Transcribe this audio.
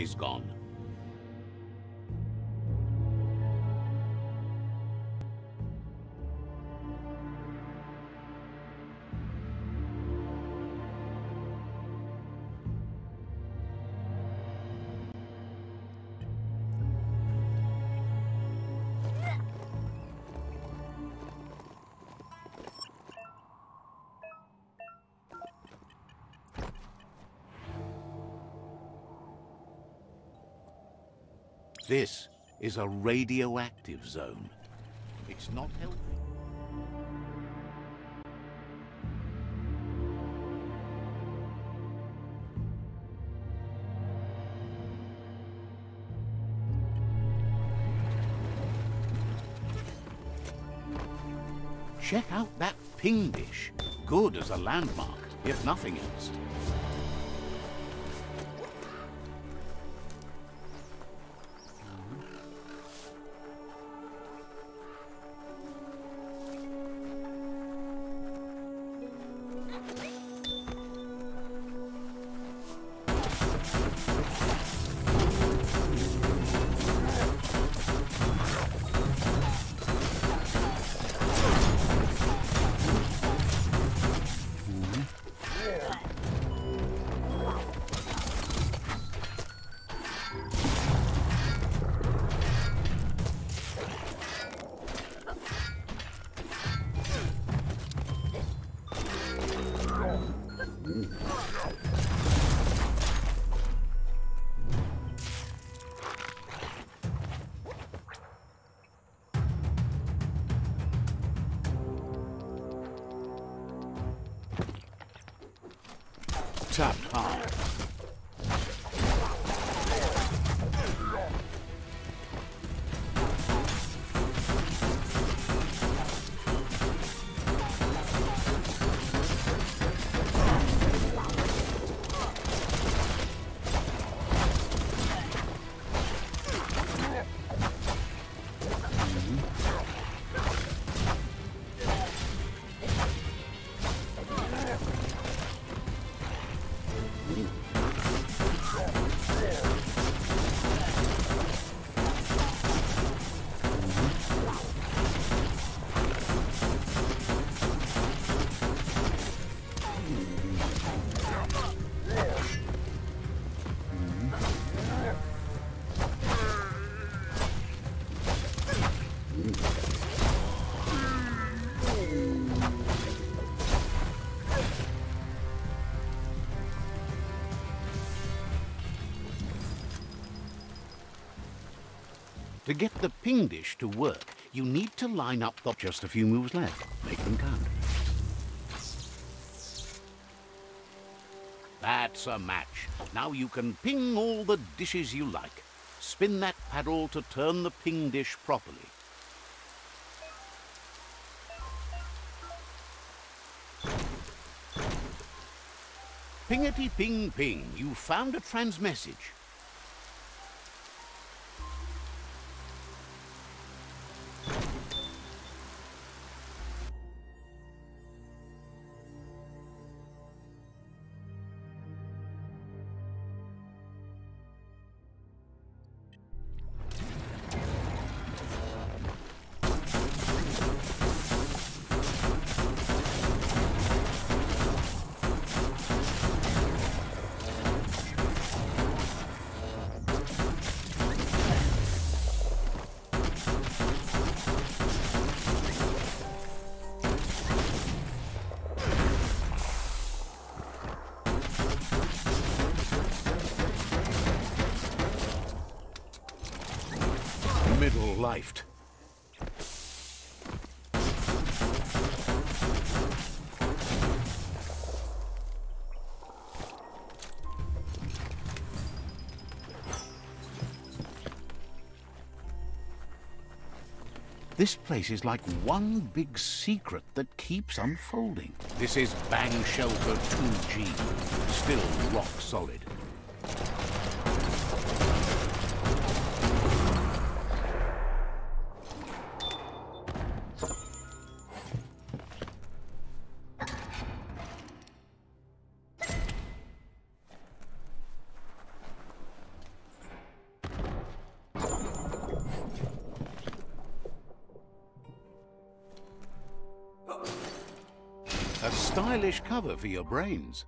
battery's gone. This is a radioactive zone. It's not healthy. Check out that ping dish. Good as a landmark, if nothing else. Hard. To get the ping dish to work, you need to line up the just a few moves left. Make them count. That's a match. Now you can ping all the dishes you like. Spin that paddle to turn the ping dish properly. Pingety ping ping, you found a trans message. This place is like one big secret that keeps unfolding. This is Bang Shelter 2G, still rock solid. A stylish cover for your brains.